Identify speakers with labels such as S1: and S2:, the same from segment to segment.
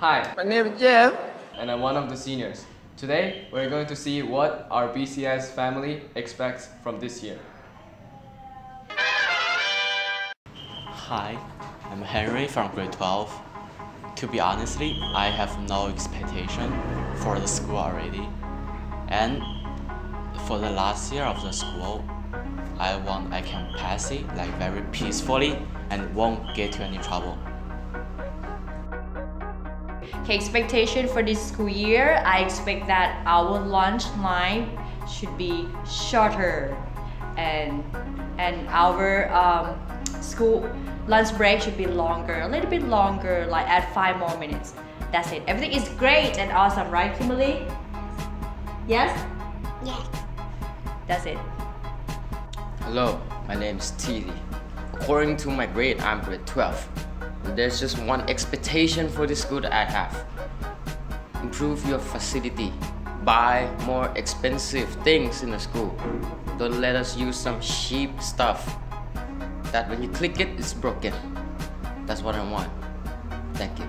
S1: Hi,
S2: My name is Jeff.
S1: and I'm one of the seniors. Today, we're going to see what our BCIS family expects from this year.
S3: Hi, I'm Henry from grade 12. To be honestly, I have no expectation for the school already. And for the last year of the school, I want I can pass it like very peacefully and won't get to any trouble.
S4: Okay, expectation for this school year, I expect that our lunch line should be shorter and and our um, school lunch break should be longer, a little bit longer, like add five more minutes. That's it. Everything is great and awesome, right, Kimberly? Yes?
S5: Yes.
S4: That's it.
S2: Hello, my name is Tili. According to my grade, I'm grade 12. There's just one expectation for the school that I have. Improve your facility. Buy more expensive things in the school. Don't let us use some cheap stuff that when you click it, it's broken. That's what I want. Thank you.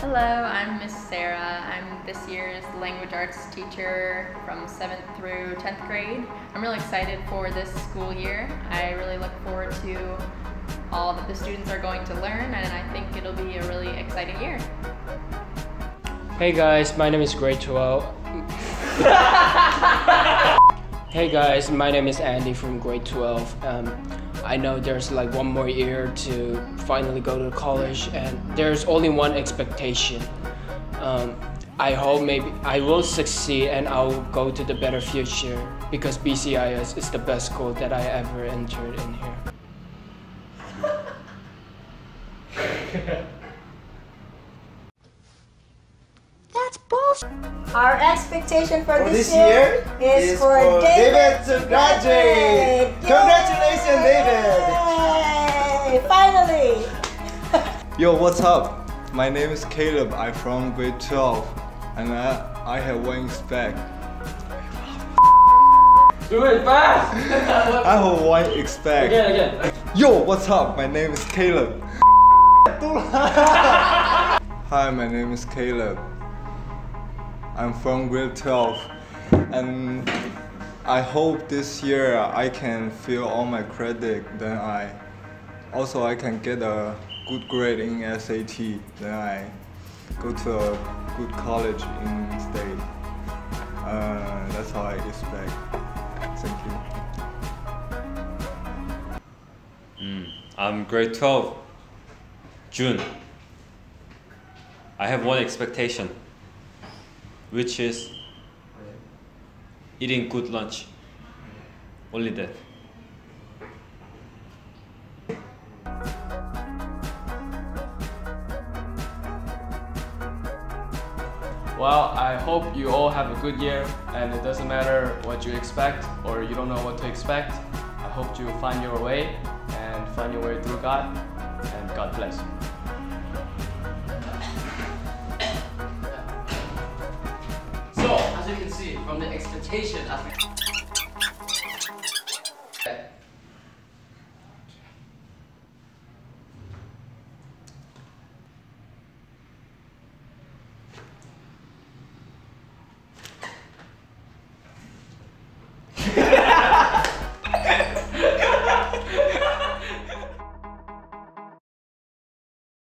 S6: Hello, I'm Miss Sarah. I'm this year's language arts teacher from 7th through 10th grade. I'm really excited for this school year. I really look forward to all that the students are going to learn, and I think it'll be a really exciting year.
S7: Hey guys, my name is Grade 12. hey guys, my name is Andy from Grade 12. Um, I know there's like one more year to finally go to college, and there's only one expectation. Um, I hope maybe I will succeed and I'll go to the better future because BCIS is the best school that I ever entered in here.
S5: That's bullshit.
S8: Our expectation for,
S9: For
S8: this,
S9: this year
S8: is,
S9: is
S8: for,
S9: for
S8: David,
S9: David to graduate. Congratulations, David.
S8: Yay! Finally!
S10: Yo, what's up? My name is Caleb. I'm from grade 12, and I, I have one expect.
S1: Do it fast!
S10: I have one expect.
S1: again, again.
S10: Yo, what's up? My name is Caleb. Hi, my name is Caleb. I'm from grade 12, and I hope this year I can fill all my credit. Then I also I can get a good grade in SAT. Then I go to a good college in state. Uh, that's how I expect. Thank you.
S11: I'm grade 12, June. I have one expectation, which is eating good lunch. Only that.
S1: Well, I hope you all have a good year, and it doesn't matter what you expect or you don't know what to expect. I hope you find your way and find your way through God, and God bless you.
S2: From the expectation, as